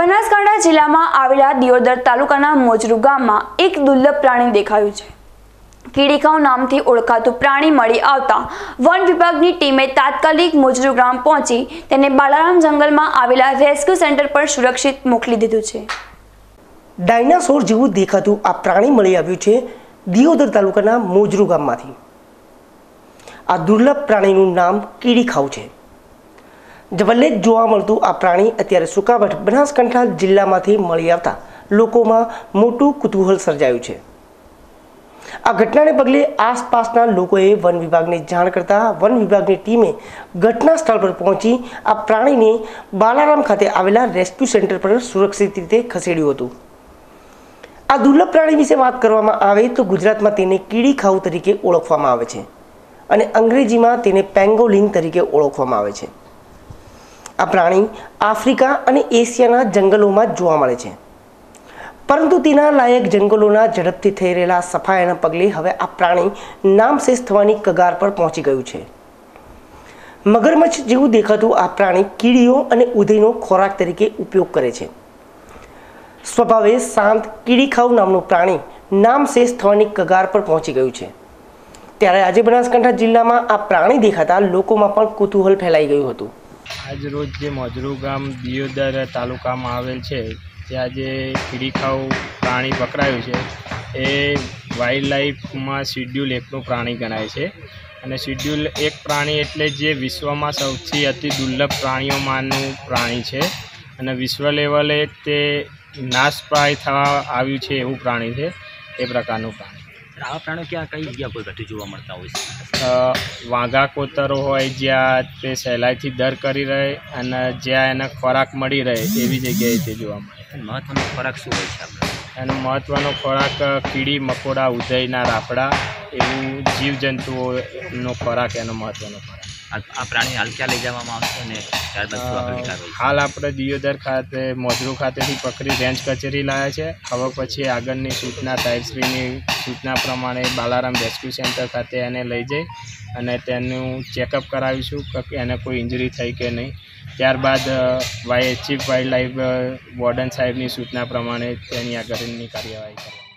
બનાસકાંઠા જિલ્લામાં આવેલા દિયોદર તાલુકાના મોજરૂ ગામમાં એક દુર્લભ પ્રાણી દેખાયું છે. કીડીખાવ નામથી ઓળખાતું પ્રાણી મળી આવતા વન વિભાગની ટીમે તાત્કાલિક મોજરૂ ગ્રામ પહોંચી તેને બાલારામ જંગલમાં આવેલા રેસ્ક્યુ સેન્ટર પર સુરક્ષિત મોકલી દીધું છે. ડાયનાસોર જેવું દેખાતું આ પ્રાણી મળી આવ્યું છે દિયોદર તાલુકાના મોજરૂ ગામમાંથી. આ દુર્લભ પ્રાણીનું નામ કીડીખાવ છે. જવલ્લે જોવા મળતું આ પ્રાણી અત્યારે સુકાવટ બનાસકાંઠા જિલ્લામાંથી મળી આવતા લોકોમાં મોટું કુતૂહલ સર્જાયું છે. આ ઘટનાને પગલે આસપાસના લોકોએ વન વિભાગને જાણ કરતા વન વિભાગની ટીમે ઘટના સ્થળ પર પહોંચી આ પ્રાણીને બાલારામ ખાતે આવેલા રેસ્ક્યુ સેન્ટર પર સુરક્ષિત રીતે ખસેડ્યું હતું. આ દુર્લભ પ્રાણી વિશે વાત કરવામાં આવે તો ગુજરાતમાં તેને કીડી ખાઉ તરીકે ઓળખવામાં આવે છે અને અંગ્રેજીમાં તેને પેંગોલિંગ તરીકે ઓળખવામાં આવે છે. આ પ્રાણી આફ્રિકા અને એશિયાના જંગલોમાં જોવા મળે છે. પરંતુ તેના લાયક જંગલોના ઝડપથી થઈ રહેલા સફાયાના પગલે હવે આ પ્રાણી નામશેષ થવાની કગાર પર પહોંચી ગયું છે. મગરમચ્છ જેવું દેખાતું આ પ્રાણી કીડીઓ અને ઉધઈનો ખોરાક તરીકે ઉપયોગ કરે છે. સ્વભાવે શાંત કીડીખાવ નામનું પ્રાણી નામશેષ થવાની કગાર પર પહોંચી ગયું છે. ત્યારે આજે બનાસકાંઠા જિલ્લામાં આ પ્રાણી દેખાતા લોકોમાં પણ કુતૂહલ ફેલાઈ ગયું હતું. આજ રોજ જે મજરૂ ગામ દિયોદર તાલુકામાં આવેલ છે, ત્યાં જે કીડીખાવ પ્રાણી પકડાયું છે, એ વાઇલ્ડ લાઈફમાં શિડ્યુલ એકનું પ્રાણી ગણાય છે. અને શિડ્યુલ એક પ્રાણી એટલે જે વિશ્વમાં સૌથી અતિ દુર્લભ પ્રાણીઓમાંનું પ્રાણી છે. અને વિશ્વ લેવલે તે નાશપ્રાય થવા આવ્યું છે એવું પ્રાણી છે, એ પ્રકારનું પ્રાણી. આવા પ્રાણીઓ ક્યાં કઈ જગ્યા પર ઘટી જોવા મળતા હોય છે? અ, કોતરો હોય જ્યાં તે સહેલાઈથી દર કરી રહે અને જ્યાં એને ખોરાક મળી રહે એવી જગ્યાએ તે જોવા મળે. મહત્વનો ખોરાક શું હોય છે આપણે? એનો મહત્ત્વનો ખોરાક કીડી મકોડા ઉધઈના રાફડા એવું જીવજંતુઓનો ખોરાક એનો મહત્ત્વનો ખોરાક. આ પ્રાણી હાલ ક્યાં લઈ જવામાં આવશે અને ત્યારબાદ હાલ આપણે દિયોદર ખાતે મોજરૂ ખાતેથી પકડી રેન્જ કચેરી લાવ્યા છે. હવે પછી આગળની સૂચના સાહેબશ્રીની સૂચના પ્રમાણે બાલારામ રેસ્ક્યુ સેન્ટર ખાતે એને લઈ જઈ અને તેનું ચેકઅપ કરાવીશું કે એને કોઈ ઇન્જરી થઈ કે નહીં. ત્યારબાદ વાય ચીફ વાઇલ્ડ લાઈફ વોર્ડન સાહેબની સૂચના પ્રમાણે તેની આગળની કાર્યવાહી આવશે